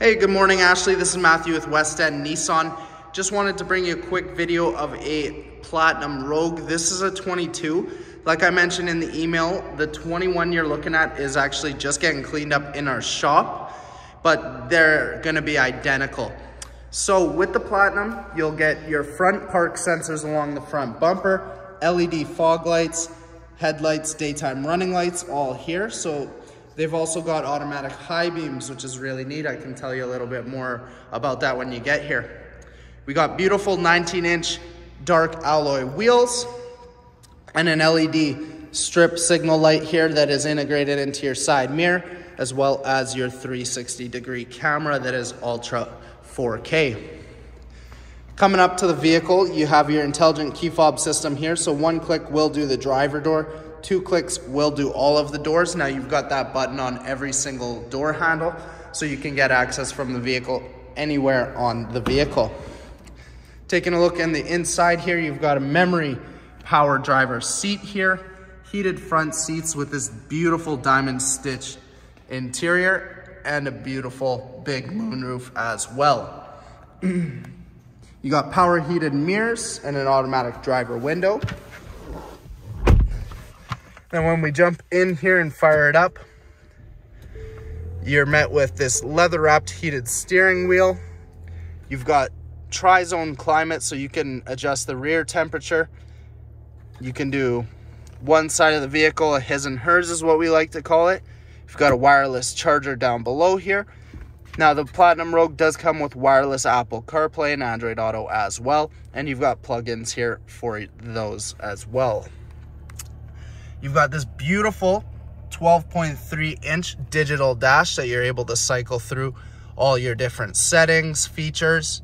Hey, good morning, Ashley. This is Matthew with West End Nissan. Just wanted to bring you a quick video of a Platinum Rogue. This is a 22. Like I mentioned in the email, the 21 you're looking at is actually just getting cleaned up in our shop, but they're gonna be identical. So with the Platinum, you'll get your front park sensors along the front bumper, LED fog lights, headlights, daytime running lights, all here. So They've also got automatic high beams, which is really neat. I can tell you a little bit more about that when you get here. We got beautiful 19 inch dark alloy wheels and an LED strip signal light here that is integrated into your side mirror, as well as your 360 degree camera that is ultra 4K. Coming up to the vehicle, you have your intelligent key fob system here. So one click will do the driver door, Two clicks will do all of the doors. Now you've got that button on every single door handle so you can get access from the vehicle anywhere on the vehicle. Taking a look in the inside here, you've got a memory power driver seat here, heated front seats with this beautiful diamond stitch interior and a beautiful big moonroof as well. you got power heated mirrors and an automatic driver window. And when we jump in here and fire it up, you're met with this leather wrapped heated steering wheel. You've got tri-zone climate so you can adjust the rear temperature. You can do one side of the vehicle, a his and hers is what we like to call it. You've got a wireless charger down below here. Now the Platinum Rogue does come with wireless Apple CarPlay and Android Auto as well. And you've got plugins here for those as well. You've got this beautiful 12.3 inch digital dash that you're able to cycle through all your different settings, features,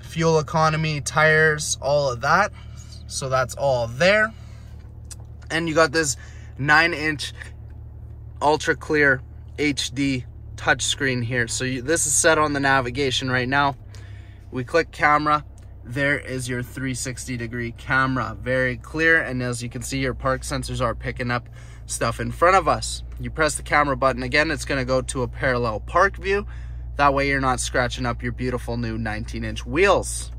fuel economy, tires, all of that. So that's all there. And you got this 9 inch ultra clear HD touchscreen here. So you, this is set on the navigation right now. We click camera, there is your 360 degree camera. Very clear and as you can see your park sensors are picking up stuff in front of us. You press the camera button again it's going to go to a parallel park view. That way you're not scratching up your beautiful new 19 inch wheels.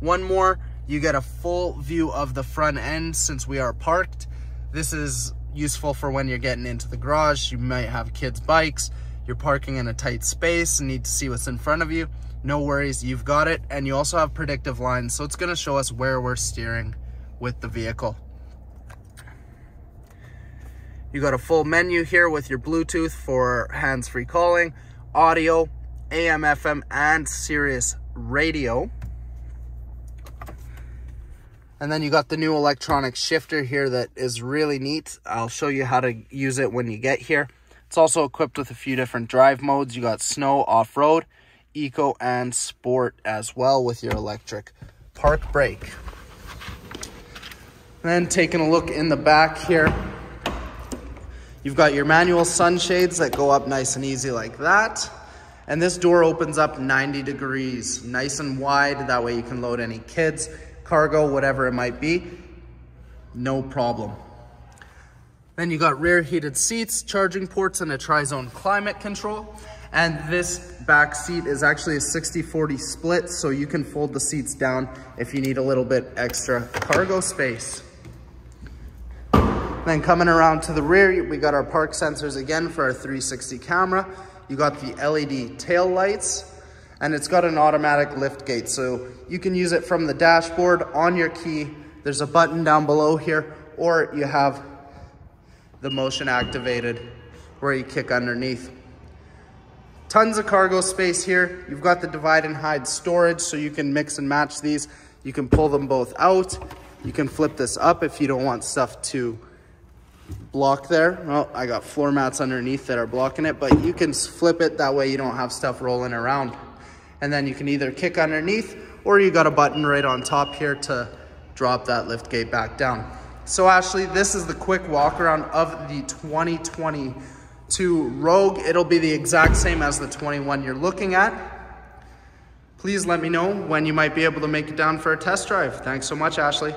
One more you get a full view of the front end since we are parked. This is useful for when you're getting into the garage. You might have kids bikes you're parking in a tight space and need to see what's in front of you no worries, you've got it. And you also have predictive lines, so it's gonna show us where we're steering with the vehicle. You got a full menu here with your Bluetooth for hands-free calling, audio, AM, FM, and Sirius radio. And then you got the new electronic shifter here that is really neat. I'll show you how to use it when you get here. It's also equipped with a few different drive modes. You got snow, off-road, eco and sport as well with your electric park brake. Then taking a look in the back here, you've got your manual sunshades that go up nice and easy like that. And this door opens up 90 degrees, nice and wide. That way you can load any kids, cargo, whatever it might be. No problem. Then you got rear heated seats, charging ports, and a tri-zone climate control. And this back seat is actually a 60-40 split, so you can fold the seats down if you need a little bit extra cargo space. Then coming around to the rear, we got our park sensors again for our 360 camera. You got the LED tail lights, and it's got an automatic lift gate, so you can use it from the dashboard on your key. There's a button down below here, or you have the motion activated where you kick underneath. Tons of cargo space here. You've got the divide and hide storage so you can mix and match these. You can pull them both out. You can flip this up if you don't want stuff to block there. Well, I got floor mats underneath that are blocking it, but you can flip it. That way you don't have stuff rolling around. And then you can either kick underneath or you got a button right on top here to drop that lift gate back down. So Ashley, this is the quick walk around of the 2022 Rogue, it'll be the exact same as the 21 you're looking at. Please let me know when you might be able to make it down for a test drive. Thanks so much, Ashley.